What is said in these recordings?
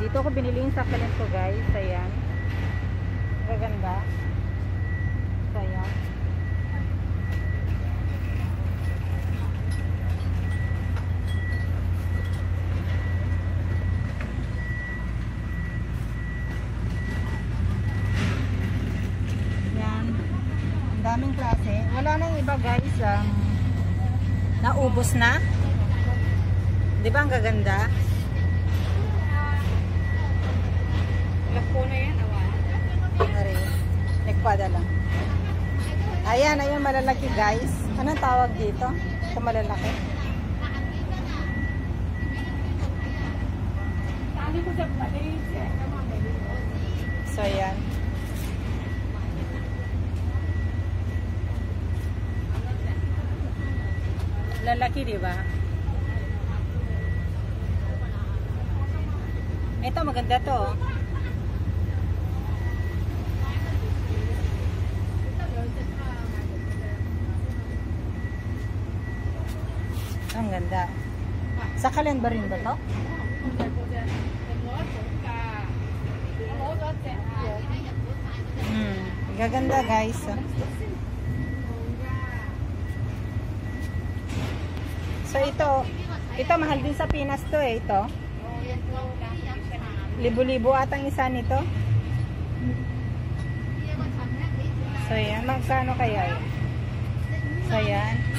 Dito ko binili yung succulent ko guys. Ayan. Gaganda. So, ayan. Daming klase. Wala nang iba guys. Um, naubos na. Di ba ang gaganda? Lakpo na yan, awan. Ari, nagpada lang. Ayan, ayan malalaki guys. Anong tawag dito? Kung malalaki. So, ayan. Lalaki, di ba? Ito, maganda to. oh. Ang ganda. Sa kalen ba rin ba to? Hmm. Gaganda guys. So ito, ito mahal din sa Pinas to eh, ito. Libo-libo atang isa nito. So yan, magkano kaya? So yan.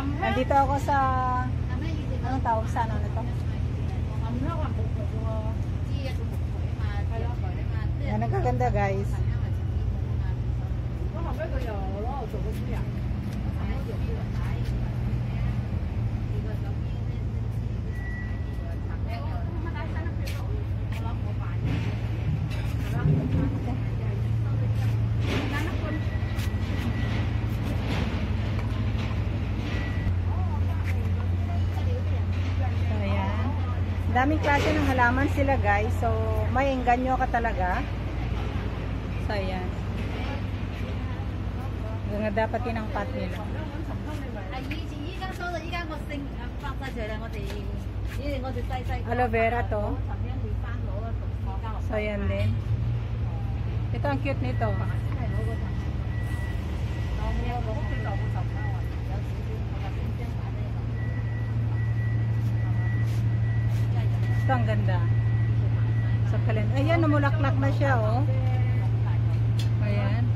Nandito ako sa, anong tawag sa ano na to? Yan, nagkaganda guys. So, maraming klase ng halaman sila guys. So, may engganyo ka talaga. So, ayan. Yung nga dapat yun ang pot nila. Aloe vera to. So, ayan din. Ito ang cute nito. Ito ang cute nito. Ito ang ganda. Sa kalen. Ayan, namulaklak na siya, oh. Ayan.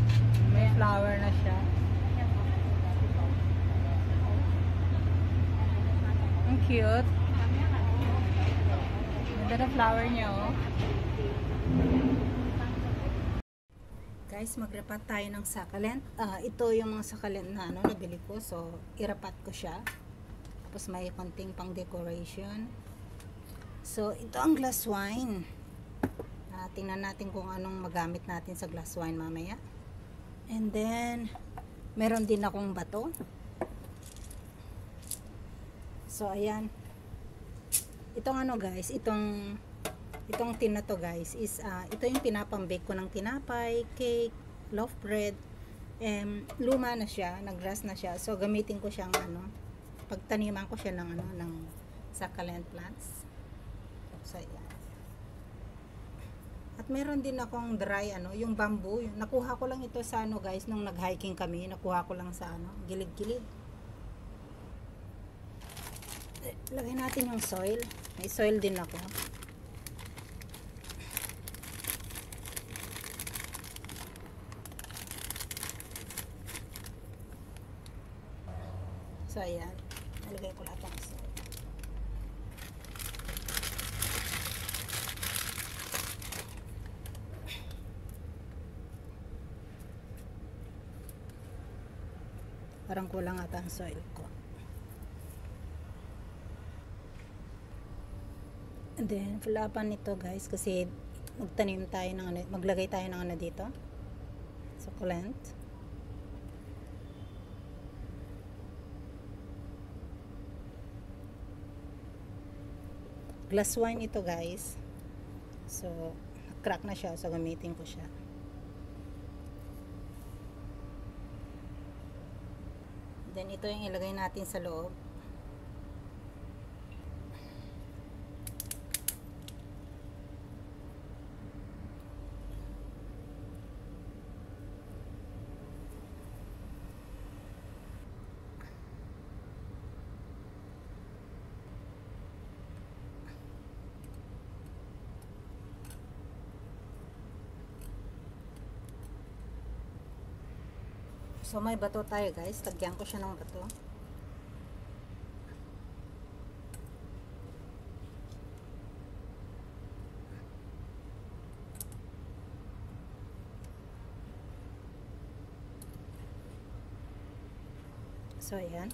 May flower na siya. Ang cute. Ganda ng flower niya, oh. Guys, magrepat tayo ng succulent. Ah, ito yung mga succulent na ano, nabili ko. So, irapat ko siya. Tapos may konting pang decoration. So, ito ang glass wine. Ah, tingnan natin kung anong magamit natin sa glass wine mamaya. And then, meron din akong bato. So, ayan. Itong ano guys, itong itong tin na to guys is ah, ito yung pinapambake ko ng tinapay, cake, loaf bread. Um, luma na siya, nagras na siya. So, gamitin ko siyang ano, pagtaniman ko siya ng ano, ng succulent plants. So, ayan. At meron din akong dry, ano, yung bamboo. Yung, nakuha ko lang ito sa, ano, guys, nung nag-hiking kami. Nakuha ko lang sa, ano, gilid-gilid. Lagay natin yung soil. May soil din ako. So, ayan. Nalagay ko lahat ng soil. Parang kulang ata ang soil ko. And then, fulapan nito guys kasi magtanim tayo ng ano, maglagay tayo ng ano dito. Succulent. Glass wine ito guys. So, crack na siya. So, gamitin ko siya. Then, ito yung ilagay natin sa loob. So may bato tayo guys. Lagyan ko siya ng bato. So ayan.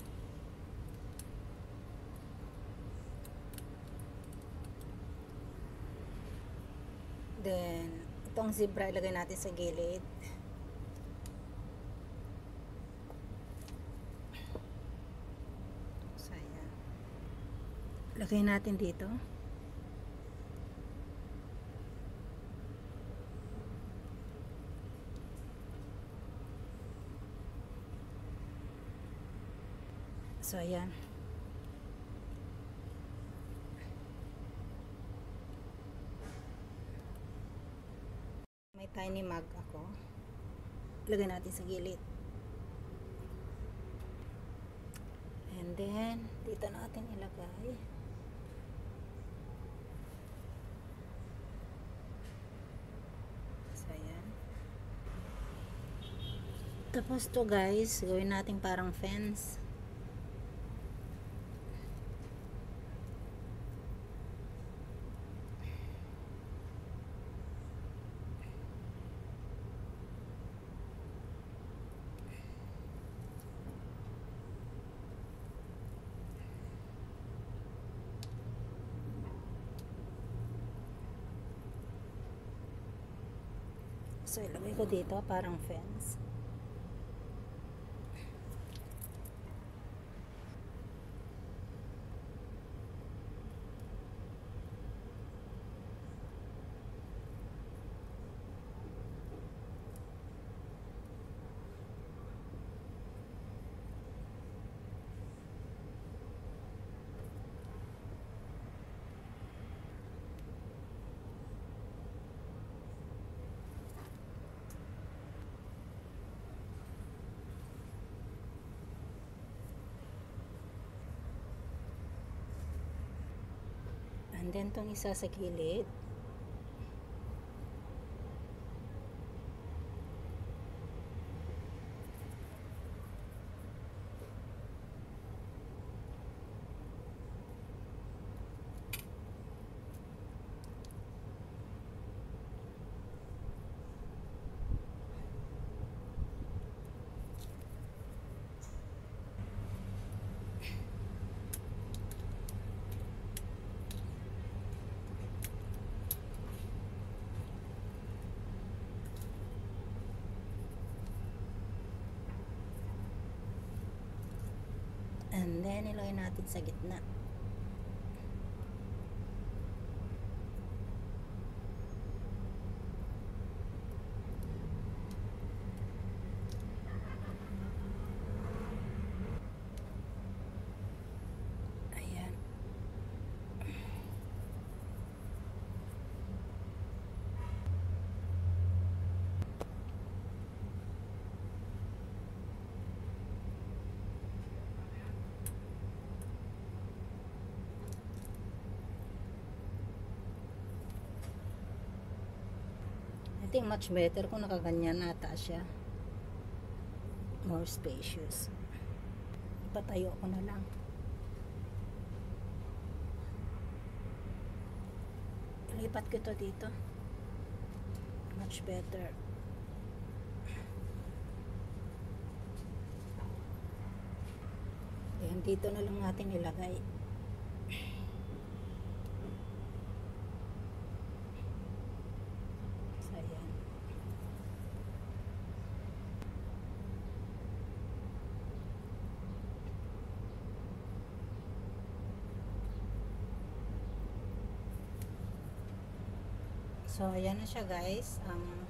Then, itong zebra ilagay natin sa gilid. So, ayan. Lagay natin dito. So, ayan. May tiny mug ako. Lagay natin sa gilid. And then, dito natin ilagay. So, ayan. Tapos to guys, gawin natin parang fence. So, ilagay ko dito parang fence. Then, tong isa sa gilid. And then, ilagay natin sa gitna. Ayan. I think much better kung nakaganyan ata siya. More spacious. Ipatayo ko na lang. Lipat ko to dito. Much better. Ayan, dito na lang natin ilagay. So, ayan. So, ayan na siya guys. Um,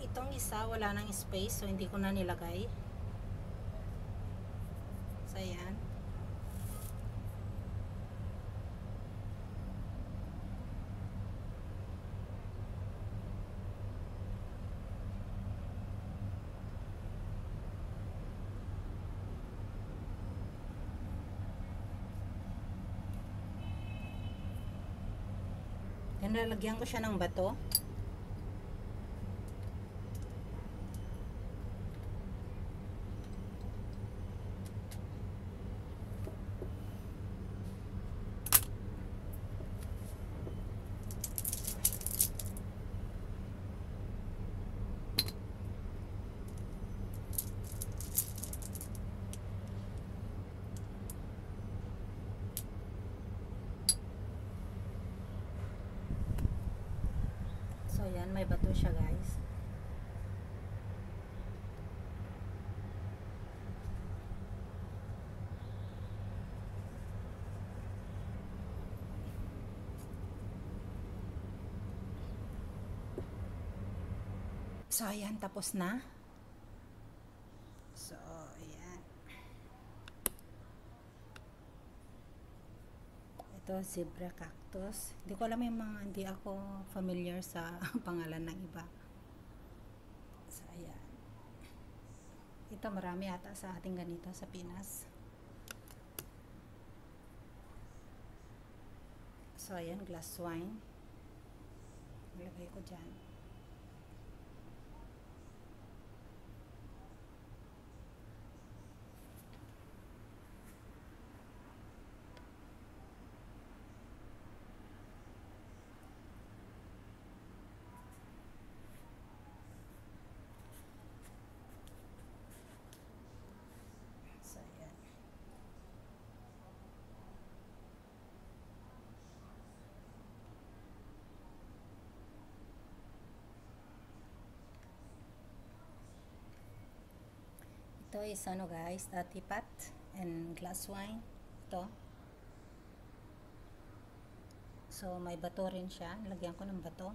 itong isa, wala nang space. So, hindi ko na nilagay. So, ayan. Yan, lalagyan ko siya ng bato. May bato siya guys. So, ayan, tapos na. So, ayan. Ito, zebra cactus. Hindi ko alam yung mga, hindi ako familiar sa pangalan ng iba. So, ayan. Ito, marami ata sa ating ganito sa Pinas. So, ayan, glass wine. Ilagay ko dyan. So, ayan. Ito is ano guys, uh, teapot and glass wine. Ito. So, may bato rin siya. Lagyan ko ng bato.